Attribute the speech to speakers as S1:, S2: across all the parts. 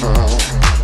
S1: now.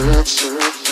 S1: Dance, dance,